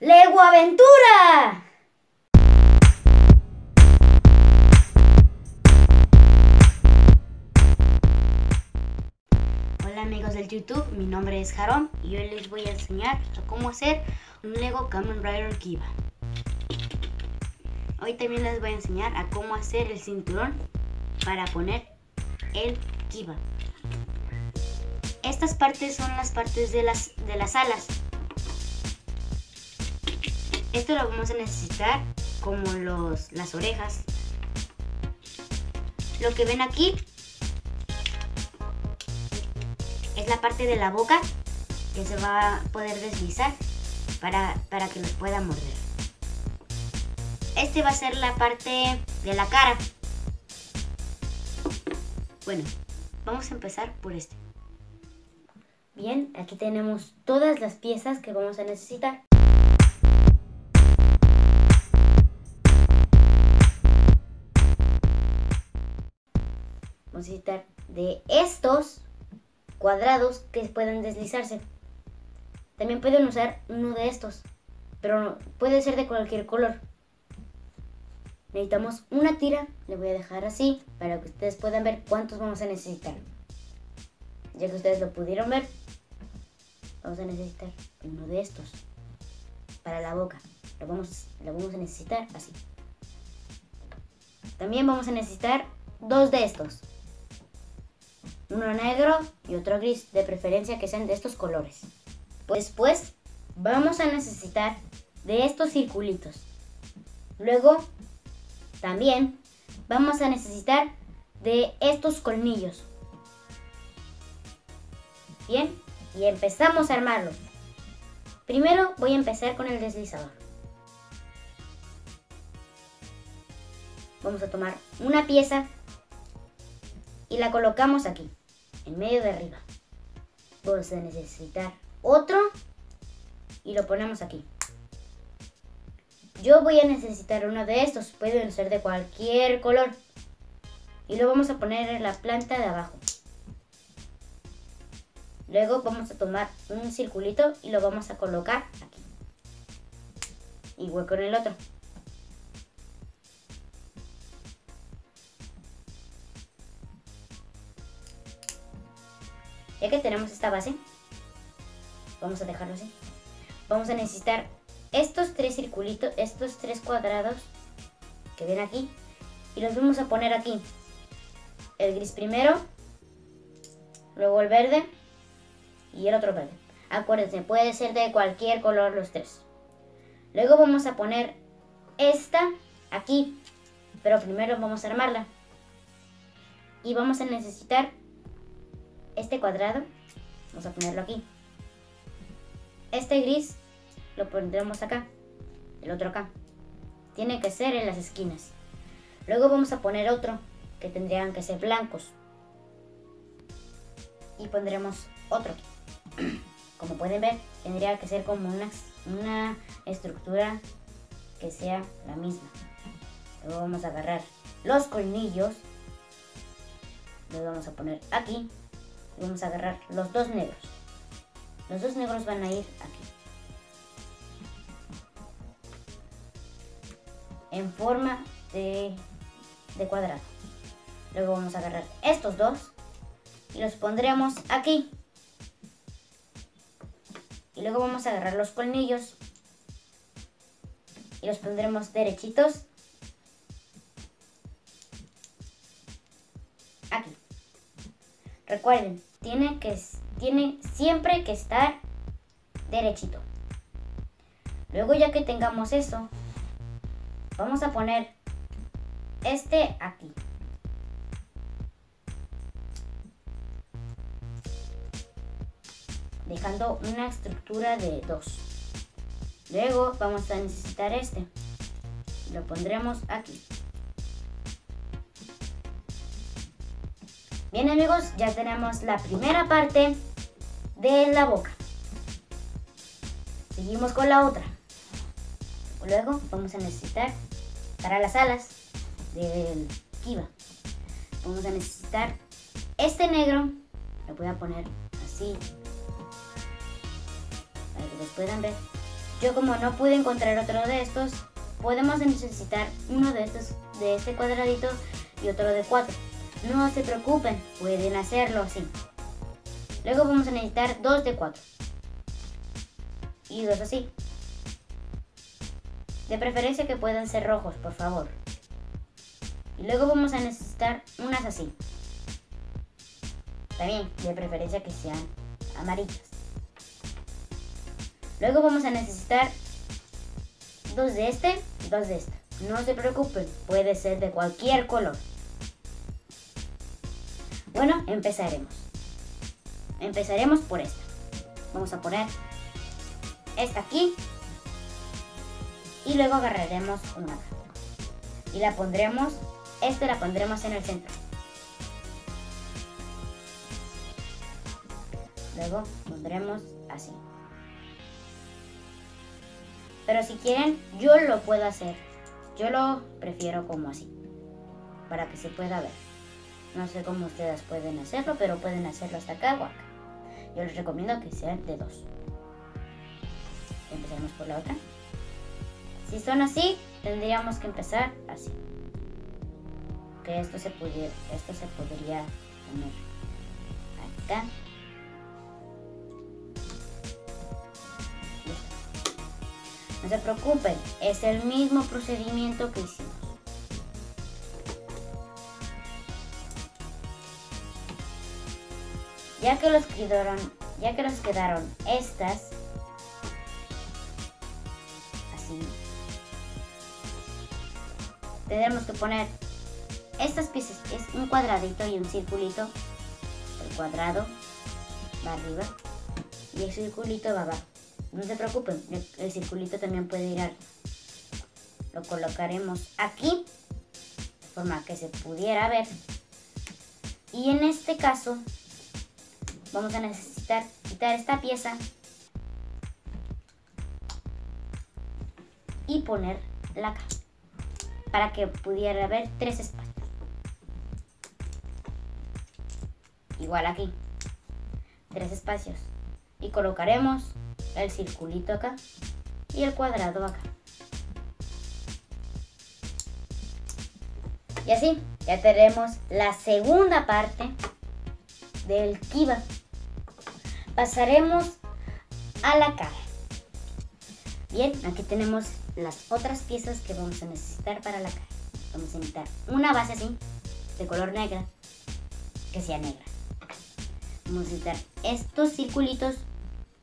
¡Lego Aventura! Hola amigos del YouTube, mi nombre es Jarom y hoy les voy a enseñar a cómo hacer un Lego Kamen Rider Kiva. Hoy también les voy a enseñar a cómo hacer el cinturón para poner el Kiva. Estas partes son las partes de las, de las alas. Esto lo vamos a necesitar como los, las orejas. Lo que ven aquí es la parte de la boca que se va a poder deslizar para, para que los pueda morder. Este va a ser la parte de la cara. Bueno, vamos a empezar por este. Bien, aquí tenemos todas las piezas que vamos a necesitar. Necesitar de estos cuadrados que pueden deslizarse. También pueden usar uno de estos, pero puede ser de cualquier color. Necesitamos una tira, le voy a dejar así para que ustedes puedan ver cuántos vamos a necesitar. Ya que ustedes lo pudieron ver, vamos a necesitar uno de estos para la boca. Lo vamos, lo vamos a necesitar así. También vamos a necesitar dos de estos. Uno negro y otro gris, de preferencia que sean de estos colores. Después vamos a necesitar de estos circulitos. Luego también vamos a necesitar de estos colmillos. Bien, y empezamos a armarlo. Primero voy a empezar con el deslizador. Vamos a tomar una pieza y la colocamos aquí, en medio de arriba. Vamos a necesitar otro y lo ponemos aquí. Yo voy a necesitar uno de estos, pueden ser de cualquier color. Y lo vamos a poner en la planta de abajo. Luego vamos a tomar un circulito y lo vamos a colocar aquí. Igual con el otro. Que tenemos esta base, vamos a dejarlo así. Vamos a necesitar estos tres circulitos, estos tres cuadrados que ven aquí y los vamos a poner aquí. El gris primero, luego el verde y el otro verde. Acuérdense, puede ser de cualquier color los tres. Luego vamos a poner esta aquí, pero primero vamos a armarla. Y vamos a necesitar este cuadrado, vamos a ponerlo aquí. Este gris lo pondremos acá, el otro acá. Tiene que ser en las esquinas. Luego vamos a poner otro que tendrían que ser blancos. Y pondremos otro aquí. Como pueden ver, tendría que ser como una, una estructura que sea la misma. Luego vamos a agarrar los colmillos. Los vamos a poner aquí. Vamos a agarrar los dos negros. Los dos negros van a ir aquí. En forma de, de cuadrado. Luego vamos a agarrar estos dos y los pondremos aquí. Y luego vamos a agarrar los colmillos y los pondremos derechitos aquí. Recuerden, tiene, que, tiene siempre que estar derechito. Luego ya que tengamos eso, vamos a poner este aquí. Dejando una estructura de dos. Luego vamos a necesitar este. Lo pondremos aquí. Bien amigos, ya tenemos la primera parte de la boca. Seguimos con la otra. Luego vamos a necesitar para las alas del kiva. Vamos a necesitar este negro. Lo voy a poner así. Para que los puedan ver. Yo como no pude encontrar otro de estos, podemos necesitar uno de estos de este cuadradito y otro de cuatro. No se preocupen, pueden hacerlo así. Luego vamos a necesitar dos de cuatro. Y dos así. De preferencia que puedan ser rojos, por favor. Y luego vamos a necesitar unas así. También, de preferencia que sean amarillas. Luego vamos a necesitar dos de este y dos de este. No se preocupen, puede ser de cualquier color. Bueno, empezaremos. Empezaremos por esta. Vamos a poner esta aquí. Y luego agarraremos una. Y la pondremos, esta la pondremos en el centro. Luego pondremos así. Pero si quieren, yo lo puedo hacer. Yo lo prefiero como así. Para que se pueda ver. No sé cómo ustedes pueden hacerlo, pero pueden hacerlo hasta acá o acá. Yo les recomiendo que sean de dos. Empezamos por la otra. Si son así, tendríamos que empezar así. Que esto se pudiera, esto se podría poner acá. No se preocupen, es el mismo procedimiento que hicimos. Ya que los quedaron, ya que los quedaron estas, así, tendremos que poner estas piezas, es un cuadradito y un circulito. El cuadrado va arriba y el circulito va abajo. No se preocupen, el, circulito también puede ir al... Lo colocaremos aquí, de forma que se pudiera ver. Y en este caso, vamos a necesitar quitar esta pieza y poner la acá, para que pudiera haber tres espacios. Igual aquí, tres espacios. Y colocaremos el circulito acá y el cuadrado acá. Y así ya tenemos la segunda parte del kiva. Pasaremos a la cara. Bien, aquí tenemos las otras piezas que vamos a necesitar para la cara. Vamos a necesitar una base así, de color negra, que sea negra. Vamos a necesitar estos circulitos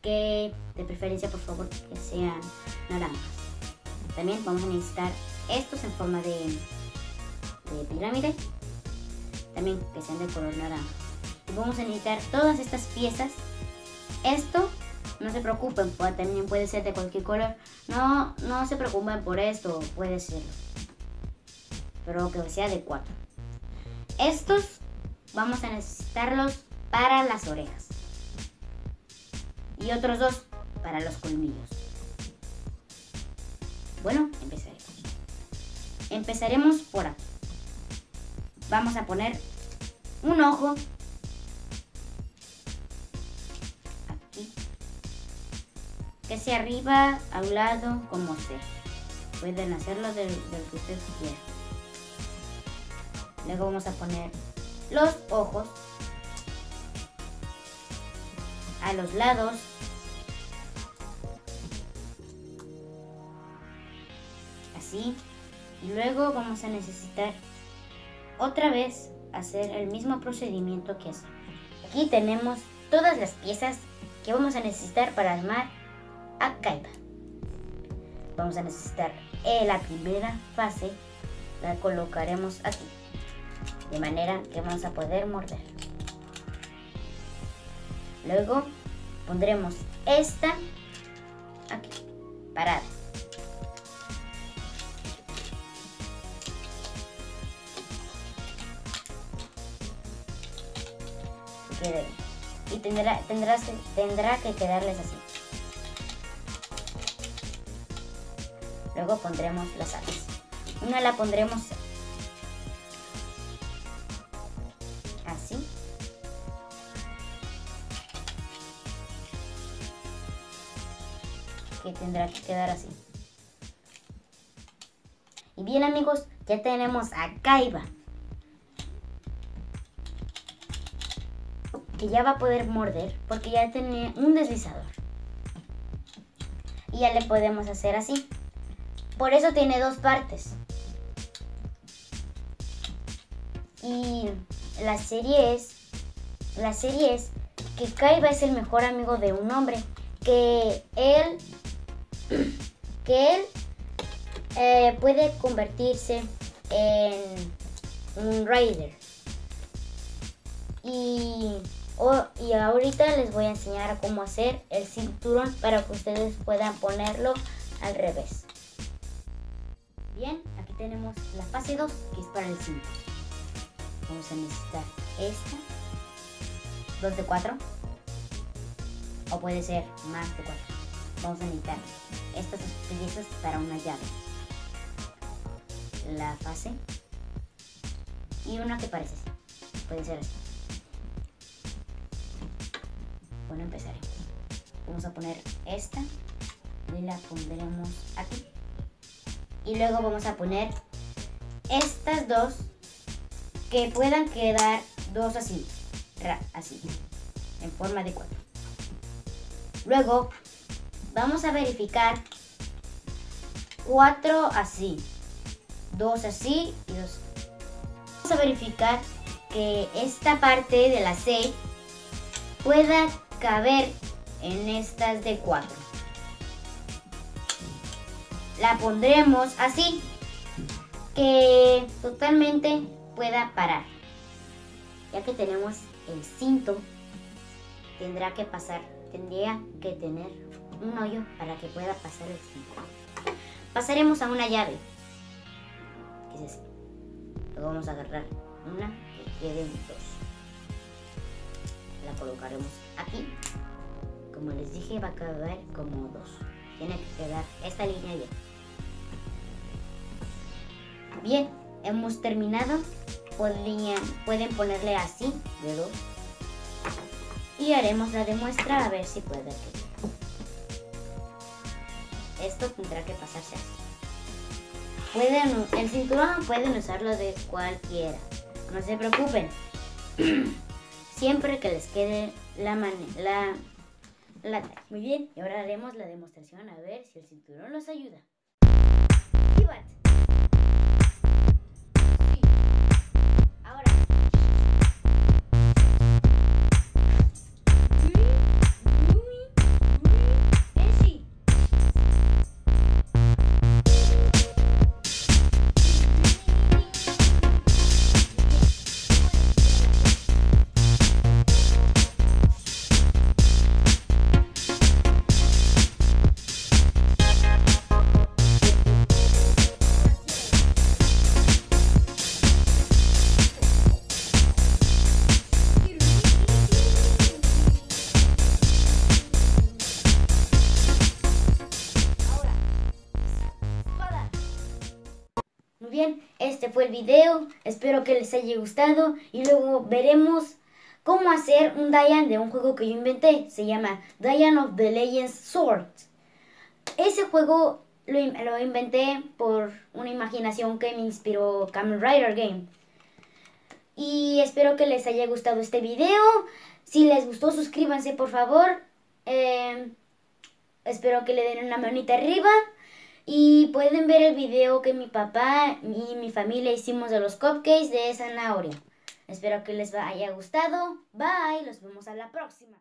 que de preferencia por favor que sean naranjas. También vamos a necesitar estos en forma de, de pirámide, también que sean de color naranja. Y vamos a necesitar todas estas piezas. Esto no se preocupen, también puede ser de cualquier color. No, no se preocupen por esto, puede ser. Pero que sea de cuatro. Estos vamos a necesitarlos para las orejas y otros dos para los colmillos. Bueno, empezaremos. Empezaremos por aquí. Vamos a poner un ojo Que sea arriba, a un lado, como sea. Pueden hacerlo del, que ustedes quieran. Luego vamos a poner los ojos a los lados y luego vamos a necesitar otra vez hacer el mismo procedimiento que hace. Aquí tenemos todas las piezas que vamos a necesitar para armar a Kaiba. Vamos a necesitar en la primera fase, la colocaremos aquí, de manera que vamos a poder morder. Luego pondremos esta aquí, parada. Y tendrá, tendrás, tendrá que quedarles así. Luego pondremos las alas. Una la pondremos así. que tendrá que quedar así. Y bien amigos, ya tenemos a Kaiba. Que ya va a poder morder porque ya tiene un deslizador. Y ya le podemos hacer así. Por eso tiene dos partes. Y la serie es, la serie es que Kaiba es el mejor amigo de un hombre, que él, que él eh, puede convertirse en un raider. Y, y ahorita les voy a enseñar cómo hacer el cinturón para que ustedes puedan ponerlo al revés. Bien, aquí tenemos la fase 2 que es para el cinturón vamos a necesitar esta, dos de cuatro, o puede ser más de cuatro. Vamos a necesitar estas piezas para una llave, la fase y una que parece así, puede ser esta. Bueno, empezaré. Vamos a poner esta y la pondremos aquí. Y luego vamos a poner estas dos que puedan quedar dos así, así, en forma de cuatro. Luego vamos a verificar cuatro así, dos así y dos. Vamos a verificar que esta parte de la C pueda caber en estas de cuatro. La pondremos así, que totalmente pueda parar. Ya que tenemos el cinto, tendrá que pasar, tendría que tener un hoyo para que pueda pasar el cinto. Pasaremos a una llave, que es así. Luego vamos a agarrar una que queden dos. La colocaremos aquí. Como les dije, va a quedar como dos. Tiene que quedar esta línea bien. Bien, hemos terminado pueden ponerle así de dos y haremos la demuestra a ver si puede esto tendrá que pasarse así. Pueden el cinturón pueden usarlo de cualquiera no se preocupen. Siempre que les quede la la, la muy bien y ahora haremos la demostración a ver si el cinturón los ayuda bien, video. Espero que les haya gustado. Y luego veremos cómo hacer un Dian de un juego que yo inventé. Se llama Dian of the Legends Sword. Ese juego lo, inventé por una imaginación que me inspiró Kamen Rider Game. Y espero que les haya gustado este video. Si les gustó, suscríbanse por favor. Eh, espero que le den una manita arriba. Y pueden ver el video que mi papá y mi familia hicimos de los cupcakes de zanahoria. Espero que les haya gustado. Bye, los vemos a la próxima.